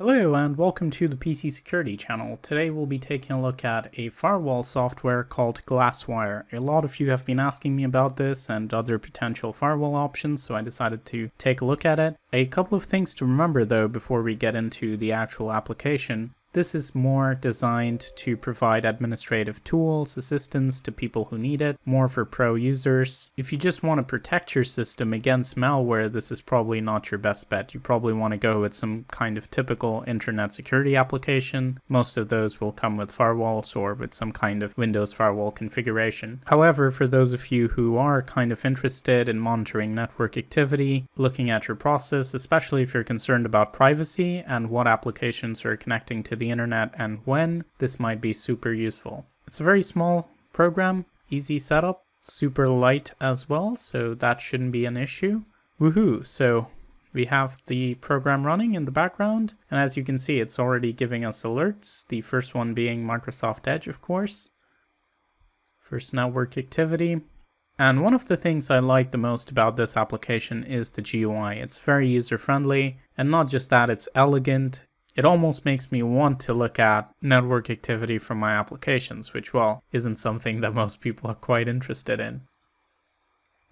Hello and welcome to the PC Security channel. Today we'll be taking a look at a firewall software called Glasswire. A lot of you have been asking me about this and other potential firewall options, so I decided to take a look at it. A couple of things to remember though before we get into the actual application. This is more designed to provide administrative tools, assistance to people who need it, more for pro users. If you just want to protect your system against malware, this is probably not your best bet. You probably want to go with some kind of typical internet security application. Most of those will come with firewalls or with some kind of Windows firewall configuration. However, for those of you who are kind of interested in monitoring network activity, looking at your process, especially if you're concerned about privacy and what applications are connecting to the internet and when, this might be super useful. It's a very small program, easy setup, super light as well, so that shouldn't be an issue. Woohoo! So we have the program running in the background, and as you can see, it's already giving us alerts. The first one being Microsoft Edge, of course. First network activity. And one of the things I like the most about this application is the GUI. It's very user friendly, and not just that, it's elegant, it almost makes me want to look at network activity from my applications, which, well, isn't something that most people are quite interested in.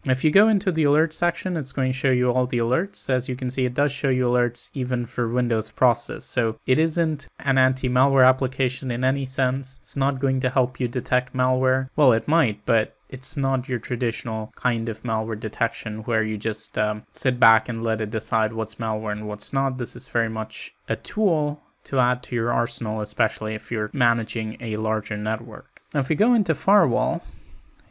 If you go into the alert section, it's going to show you all the alerts. As you can see, it does show you alerts even for Windows process. So it isn't an anti-malware application in any sense. It's not going to help you detect malware. Well, it might, but it's not your traditional kind of malware detection where you just um, sit back and let it decide what's malware and what's not. This is very much a tool to add to your arsenal, especially if you're managing a larger network. Now, if we go into firewall,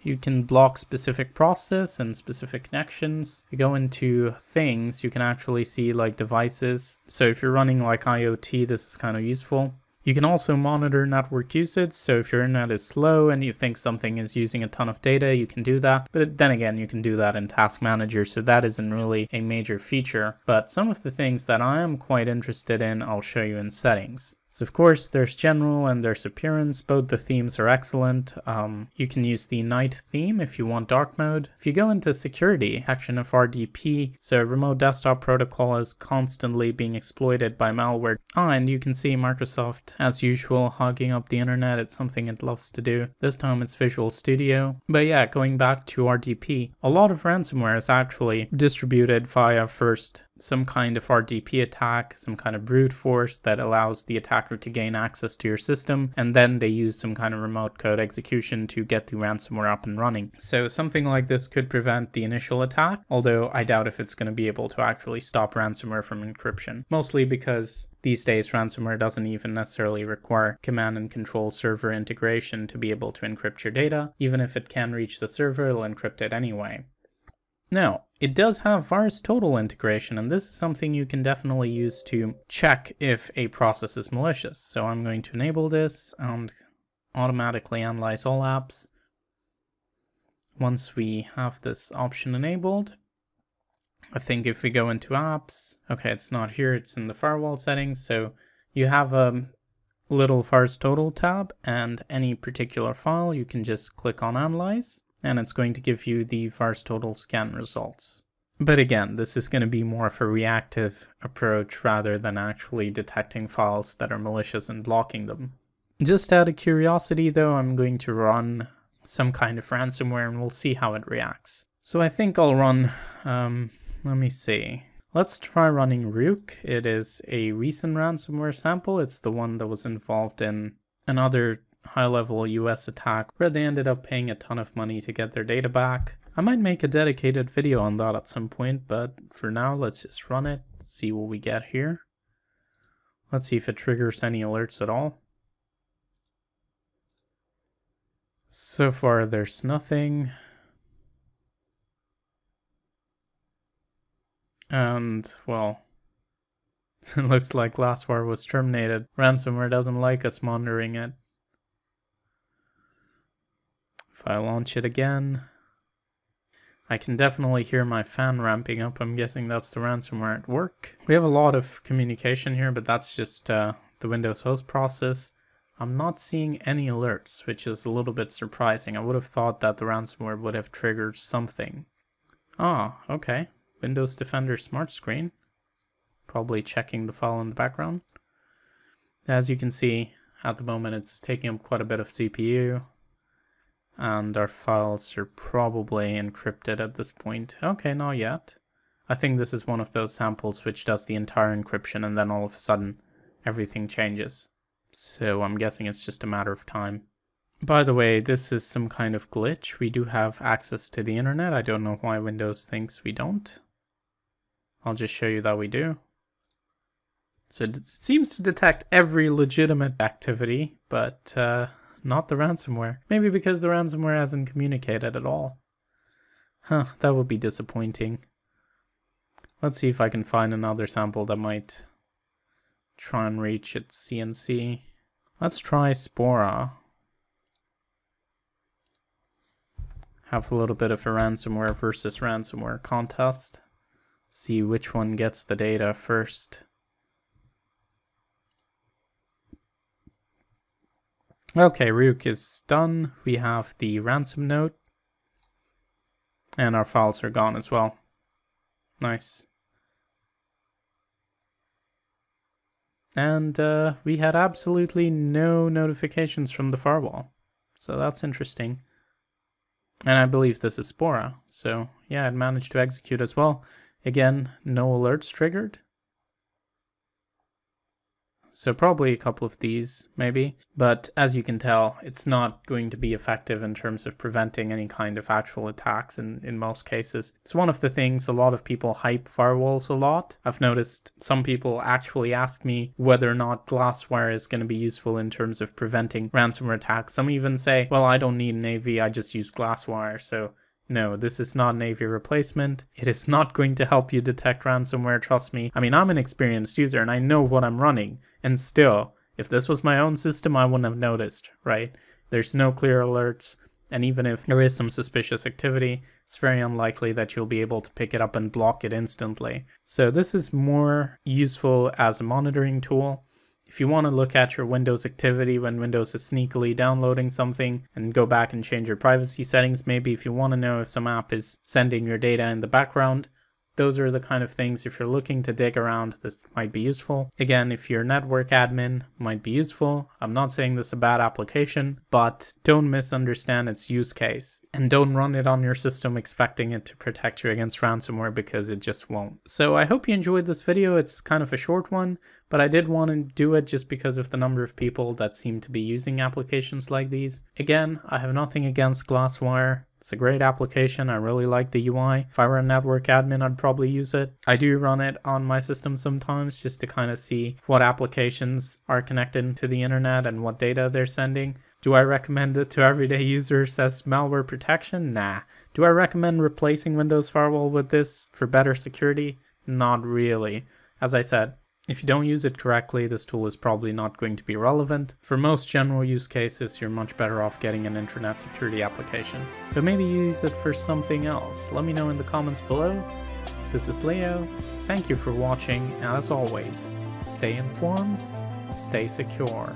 you can block specific process and specific connections. You go into things, you can actually see like devices. So if you're running like IoT, this is kind of useful. You can also monitor network usage, so if your internet is slow and you think something is using a ton of data, you can do that. But then again, you can do that in Task Manager, so that isn't really a major feature. But some of the things that I am quite interested in, I'll show you in settings. So of course there's general and there's appearance, both the themes are excellent. Um, you can use the night theme if you want dark mode. If you go into security, action of RDP, so remote desktop protocol is constantly being exploited by malware. Ah, and you can see Microsoft as usual hogging up the internet, it's something it loves to do. This time it's Visual Studio. But yeah, going back to RDP, a lot of ransomware is actually distributed via first some kind of RDP attack, some kind of brute force that allows the attacker to gain access to your system, and then they use some kind of remote code execution to get the ransomware up and running. So something like this could prevent the initial attack, although I doubt if it's going to be able to actually stop ransomware from encryption, mostly because these days ransomware doesn't even necessarily require command and control server integration to be able to encrypt your data. Even if it can reach the server, it'll encrypt it anyway. Now, it does have VirusTotal integration, and this is something you can definitely use to check if a process is malicious. So I'm going to enable this and automatically analyze all apps. Once we have this option enabled, I think if we go into apps, okay, it's not here, it's in the firewall settings. So you have a little VirusTotal tab and any particular file, you can just click on analyze and it's going to give you the VirusTotal scan results. But again, this is going to be more of a reactive approach rather than actually detecting files that are malicious and blocking them. Just out of curiosity though, I'm going to run some kind of ransomware and we'll see how it reacts. So I think I'll run, um, let me see. Let's try running Ryuk. It is a recent ransomware sample. It's the one that was involved in another high level US attack where they ended up paying a ton of money to get their data back. I might make a dedicated video on that at some point, but for now, let's just run it, see what we get here. Let's see if it triggers any alerts at all. So far, there's nothing. And, well, it looks like Glasswire was terminated. Ransomware doesn't like us monitoring it. If I launch it again, I can definitely hear my fan ramping up. I'm guessing that's the ransomware at work. We have a lot of communication here, but that's just uh, the Windows host process. I'm not seeing any alerts, which is a little bit surprising. I would have thought that the ransomware would have triggered something. Ah, okay. Windows Defender Smart Screen. Probably checking the file in the background. As you can see, at the moment it's taking up quite a bit of CPU and our files are probably encrypted at this point. Okay, not yet. I think this is one of those samples which does the entire encryption and then all of a sudden everything changes. So I'm guessing it's just a matter of time. By the way, this is some kind of glitch. We do have access to the internet. I don't know why Windows thinks we don't. I'll just show you that we do. So it seems to detect every legitimate activity, but uh, not the ransomware. Maybe because the ransomware hasn't communicated at all. Huh, that would be disappointing. Let's see if I can find another sample that might try and reach its CNC. Let's try Spora. Have a little bit of a ransomware versus ransomware contest. See which one gets the data first. Okay, Ryuk is done. We have the ransom note. And our files are gone as well. Nice. And uh, we had absolutely no notifications from the firewall. So that's interesting. And I believe this is Spora. So yeah, it managed to execute as well. Again, no alerts triggered. So probably a couple of these, maybe. But as you can tell, it's not going to be effective in terms of preventing any kind of actual attacks in, in most cases. It's one of the things a lot of people hype firewalls a lot. I've noticed some people actually ask me whether or not Glasswire is going to be useful in terms of preventing ransomware attacks. Some even say, well, I don't need an AV, I just use Glasswire. So no, this is not an AV replacement. It is not going to help you detect ransomware, trust me. I mean, I'm an experienced user and I know what I'm running. And still, if this was my own system, I wouldn't have noticed, right? There's no clear alerts. And even if there is some suspicious activity, it's very unlikely that you'll be able to pick it up and block it instantly. So this is more useful as a monitoring tool. If you want to look at your Windows activity when Windows is sneakily downloading something and go back and change your privacy settings, maybe if you want to know if some app is sending your data in the background, those are the kind of things if you're looking to dig around this might be useful. Again if you're network admin might be useful. I'm not saying this is a bad application but don't misunderstand its use case and don't run it on your system expecting it to protect you against ransomware because it just won't. So i hope you enjoyed this video. It's kind of a short one but i did want to do it just because of the number of people that seem to be using applications like these again i have nothing against glasswire it's a great application. I really like the UI. If I were a network admin, I'd probably use it. I do run it on my system sometimes just to kind of see what applications are connected to the internet and what data they're sending. Do I recommend it to everyday users as malware protection? Nah. Do I recommend replacing Windows Firewall with this for better security? Not really. As I said, if you don't use it correctly, this tool is probably not going to be relevant. For most general use cases, you're much better off getting an internet security application. But maybe you use it for something else. Let me know in the comments below. This is Leo. Thank you for watching, and as always, stay informed, stay secure.